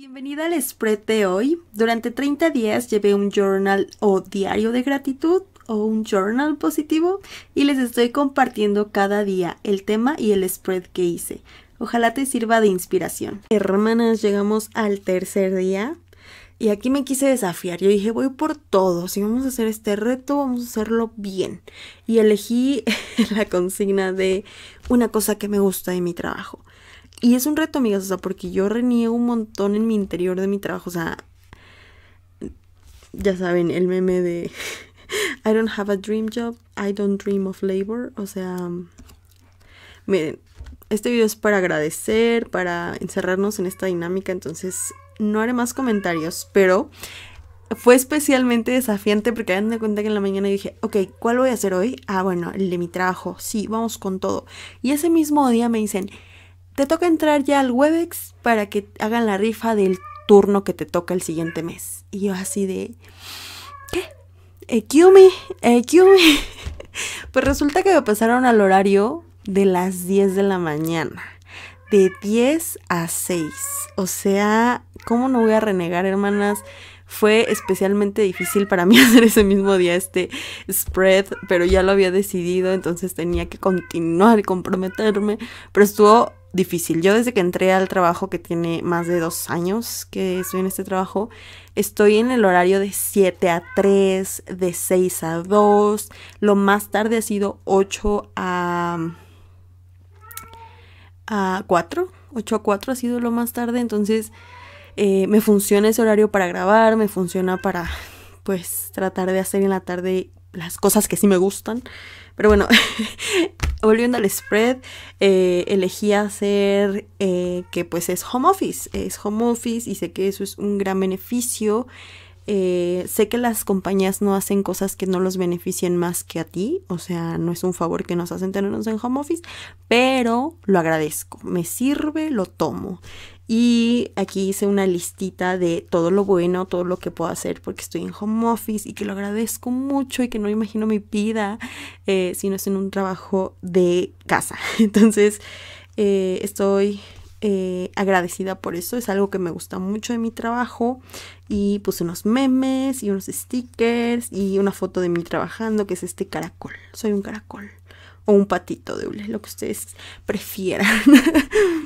Bienvenida al spread de hoy. Durante 30 días llevé un journal o diario de gratitud o un journal positivo y les estoy compartiendo cada día el tema y el spread que hice. Ojalá te sirva de inspiración. Hermanas, llegamos al tercer día y aquí me quise desafiar. Yo dije, voy por todo. Si vamos a hacer este reto, vamos a hacerlo bien. Y elegí la consigna de una cosa que me gusta de mi trabajo. Y es un reto, amigas, o sea, porque yo reniego un montón en mi interior de mi trabajo, o sea, ya saben, el meme de I don't have a dream job, I don't dream of labor, o sea, miren, este video es para agradecer, para encerrarnos en esta dinámica, entonces no haré más comentarios, pero fue especialmente desafiante porque me de cuenta que en la mañana dije, ok, ¿cuál voy a hacer hoy? Ah, bueno, el de mi trabajo, sí, vamos con todo. Y ese mismo día me dicen, te toca entrar ya al Webex para que hagan la rifa del turno que te toca el siguiente mes. Y yo así de, ¿qué? Equiumi, Equiumi. Pues resulta que me pasaron al horario de las 10 de la mañana. De 10 a 6. O sea, ¿cómo no voy a renegar, hermanas? Fue especialmente difícil para mí hacer ese mismo día este spread, pero ya lo había decidido, entonces tenía que continuar y comprometerme. Pero estuvo difícil. Yo desde que entré al trabajo que tiene más de dos años que estoy en este trabajo, estoy en el horario de 7 a 3, de 6 a 2, lo más tarde ha sido 8 a, a 4, 8 a 4 ha sido lo más tarde, entonces eh, me funciona ese horario para grabar, me funciona para pues tratar de hacer en la tarde las cosas que sí me gustan. Pero bueno, volviendo al spread, eh, elegí hacer eh, que pues es home office, es home office y sé que eso es un gran beneficio. Eh, sé que las compañías no hacen cosas que no los beneficien más que a ti, o sea, no es un favor que nos hacen tenernos en home office, pero lo agradezco, me sirve, lo tomo. Y aquí hice una listita de todo lo bueno, todo lo que puedo hacer porque estoy en home office y que lo agradezco mucho y que no imagino mi vida eh, si no es en un trabajo de casa. Entonces, eh, estoy eh, agradecida por eso. Es algo que me gusta mucho de mi trabajo. Y puse unos memes y unos stickers y una foto de mí trabajando, que es este caracol. Soy un caracol. O un patito de hule, lo que ustedes prefieran.